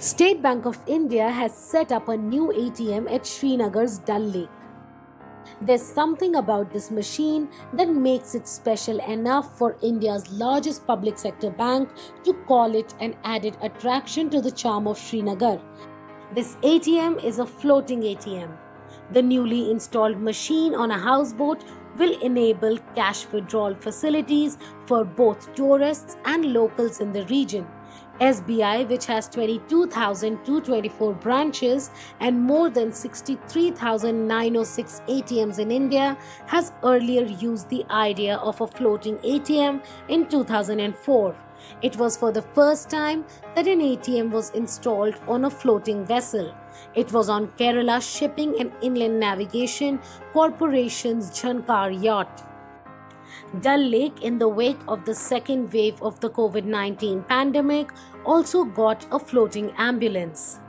State Bank of India has set up a new ATM at Srinagar's Dal Lake. There's something about this machine that makes it special enough for India's largest public sector bank to call it an added attraction to the charm of Srinagar. This ATM is a floating ATM. The newly installed machine on a houseboat will enable cash withdrawal facilities for both tourists and locals in the region. SBI, which has 22,224 branches and more than 63,906 ATMs in India, has earlier used the idea of a floating ATM in 2004. It was for the first time that an ATM was installed on a floating vessel. It was on Kerala Shipping and Inland Navigation Corporation's Jhankar yacht. Dal Lake, in the wake of the second wave of the COVID 19 pandemic, also got a floating ambulance.